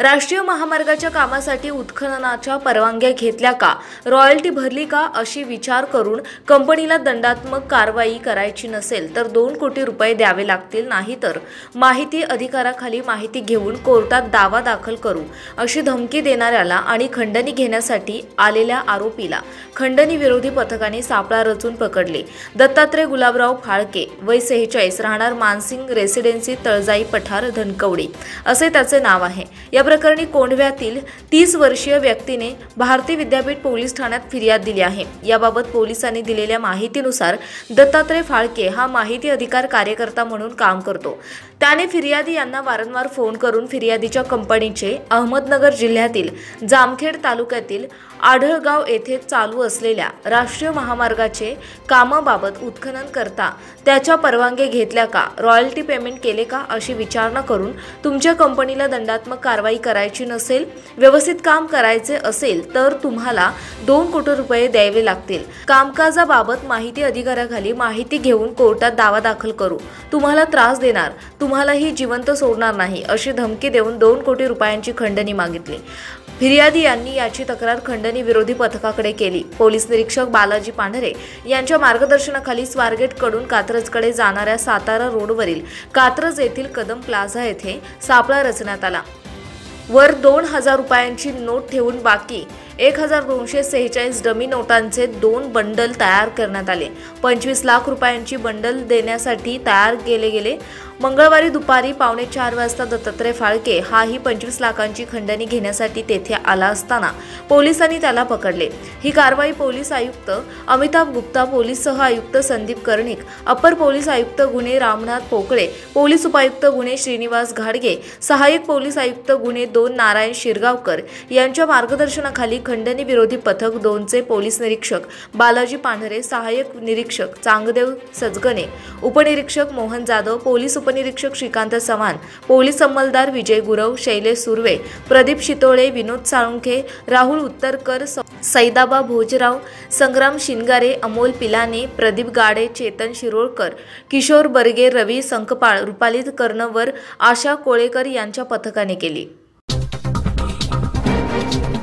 राष्ट्रीय महामार्गाच्या कामासाठी उत्खननाच्या परवानग्या घेतल्या का? रॉयल्टी भरली का? अशी विचार करून कंपनीला दंडात्मक कारवाई करायची नसेल तर दोन कोटी रुपये द्यावे लागतील नाही तर. माहिती अधिकाराखाली माहिती घेऊन कोर्टात दावा दाखल करू अशी धमकी देणाऱ्याला आणि खंडणी घेण्यासाठी आलेल्या आरोपीला खंडणी विरोधी पथकाने सापळा रचून पकडले. दत्तात्रय गुलाबराव फाळके वय सेहेचाळीस राहणार मानसिंग रेसिडेन्सी तळजाई पठार धनकवडी असे त्याचे नाव आहे. या प्रकरणी कोंढव्यातील तीस वर्षीय व्यक्तीने भारतीय विद्यापीठ पोलीस ठाण्यात फिर्याद दिली आहे. याबाबत पोलिसांनी दिलेल्या माहितीनुसार दत्तात्रय फाळके हा माहिती अधिकार कार्यकर्ता म्हणून काम करतो. त्याने फिर्यादी यांना वारंवार फोन करून फिर्यादीच्या कंपनीचे अहमदनगर जिल्ह्यातील जामखेड तालुक्यातील आढळगाव येथे चालू असलेल्या राष्ट्रीय महामार्गाचे कामाबाबत उत्खनन करता त्याच्या परवानगी घेतल्या का? रॉयल्टी पेमेंट केले का? अशी विचारणा करून तुमच्या कंपनीला दंडात्मक कारवाई करायची नसेल व्यवस्थित काम करायचे असेल तर तुम्हाला दोन कोटी रुपये द्यावे लागतील. कामकाजाबाबत माहिती अधिकाराखाली माहिती घेऊन कोर्टात दावा दाखल करू. तुम्हाला त्रास देणार. तुम्हालाही जिवंत सोडणार नाही अशी धमकी देऊन दोन कोटी रुपयांची खंडणी मागितली. फिर्यादी यांनी याची तक्रार खंडणी विरोधी पथकाकडे केली. पोलीस निरीक्षक बालाजी पांढरे यांच्या मार्गदर्शनाखाली स्वारगेटकडून कात्रजकडे जाणाऱ्या सातारा रोडवरील कात्रज येथील कदम प्लाझा येथे सापळा रचण्यात आला. वर दोन हजार रुपयांची नोट ठेवून बाकी एक हजार दोनशे सेहेचाळीस डमी नोटांचे दोन बंडल तयार करण्यात आले. पंचवीस लाख रुपयांची बंडल देण्यासाठी तयार केले गेले. मंगळवारी दुपारी पावणे चार वाजता दत्तात्रय फाळके हाही पंचवीस लाखांची खंडणी घेण्यासाठी तेथे आला असताना पोलिसांनी त्याला पकडले. ही कारवाई पोलीस आयुक्त अमिताभ गुप्ता पोलीस सह आयुक्त संदीप कर्णिक अपर पोलीस आयुक्त गुन्हे रामनाथ पोकळे पोलीस उपायुक्त गुन्हे श्रीनिवास घाडगे सहाय्यक पोलीस आयुक्त गुन्हे दोन नारायण शिरगावकर यांच्या मार्गदर्शनाखाली खंडणी विरोधी पथक दोनचे पोलीस निरीक्षक बालाजी पांढरे सहाय्यक निरीक्षक चांगदेव सजगणे उपनिरीक्षक मोहन जाधव पोलीस उपनिरीक्षक श्रीकांत चव्हाण पोलीस अंमलदार विजय गुरव शैलेश सुर्वे प्रदीप शितोळे विनोद साळुंखे राहुल उत्तरकर सैदाबा भोजराव संग्राम शिनगारे अमोल पिलाने प्रदीप गाडे चेतन शिरोळकर किशोर बर्गे रवी संकपाळ रुपाली कर्णवर आशा कोळेकर यांच्या पथकाने केली. Thank you.